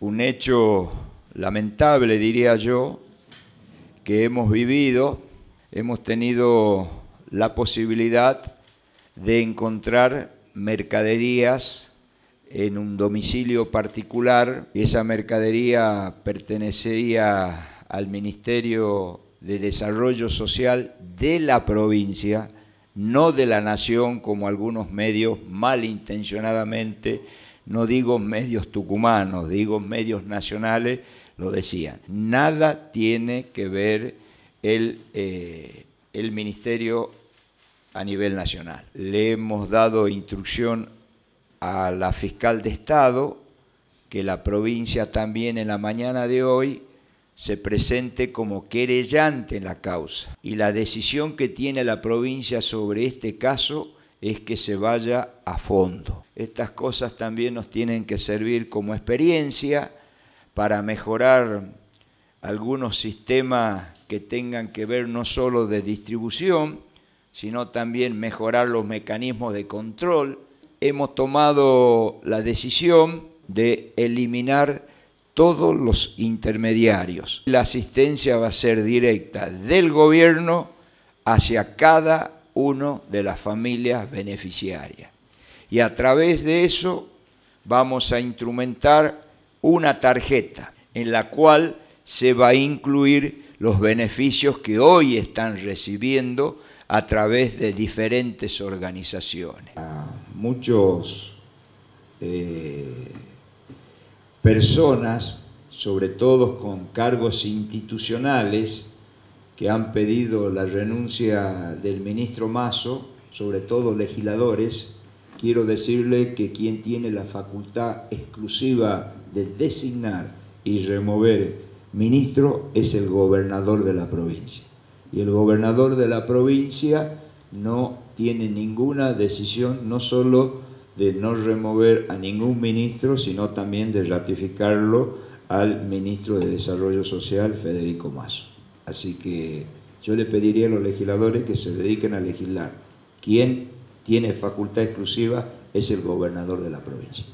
un hecho lamentable, diría yo, que hemos vivido. Hemos tenido la posibilidad de encontrar mercaderías en un domicilio particular. Esa mercadería pertenecía al Ministerio de Desarrollo Social de la provincia, no de la nación como algunos medios malintencionadamente, no digo medios tucumanos, digo medios nacionales, lo decían. Nada tiene que ver el, eh, el Ministerio a nivel nacional. Le hemos dado instrucción a la fiscal de Estado que la provincia también en la mañana de hoy se presente como querellante en la causa. Y la decisión que tiene la provincia sobre este caso es que se vaya a fondo. Estas cosas también nos tienen que servir como experiencia para mejorar algunos sistemas que tengan que ver no solo de distribución, sino también mejorar los mecanismos de control. Hemos tomado la decisión de eliminar todos los intermediarios. La asistencia va a ser directa del gobierno hacia cada uno de las familias beneficiarias. Y a través de eso vamos a instrumentar una tarjeta en la cual se va a incluir los beneficios que hoy están recibiendo a través de diferentes organizaciones. Muchos eh, personas, sobre todo con cargos institucionales, que han pedido la renuncia del ministro Mazo, sobre todo legisladores, quiero decirle que quien tiene la facultad exclusiva de designar y remover ministro es el gobernador de la provincia. Y el gobernador de la provincia no tiene ninguna decisión, no solo de no remover a ningún ministro, sino también de ratificarlo al ministro de Desarrollo Social, Federico Mazo. Así que yo le pediría a los legisladores que se dediquen a legislar. Quien tiene facultad exclusiva es el gobernador de la provincia.